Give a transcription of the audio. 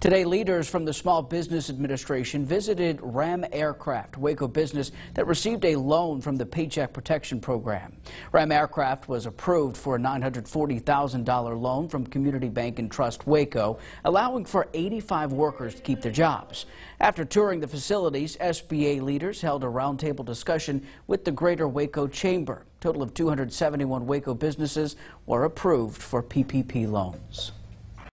Today, leaders from the Small Business Administration visited Ram Aircraft, Waco business that received a loan from the Paycheck Protection Program. Ram Aircraft was approved for a $940,000 loan from Community Bank and Trust Waco, allowing for 85 workers to keep their jobs. After touring the facilities, SBA leaders held a roundtable discussion with the Greater Waco Chamber. A total of 271 Waco businesses were approved for PPP loans.